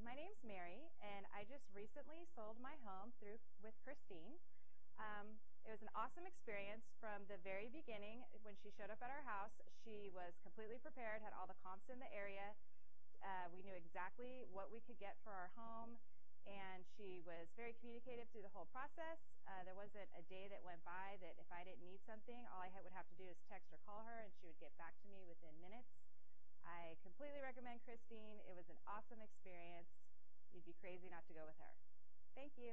my name's Mary, and I just recently sold my home through with Christine. Um, it was an awesome experience from the very beginning. When she showed up at our house, she was completely prepared, had all the comps in the area. Uh, we knew exactly what we could get for our home, and she was very communicative through the whole process. Uh, there wasn't a day that went by that if I didn't need something, all I would have to do is text or call her, and she would get back to me within minutes. I completely recommend Christine. It was an awesome experience. You'd be crazy not to go with her. Thank you.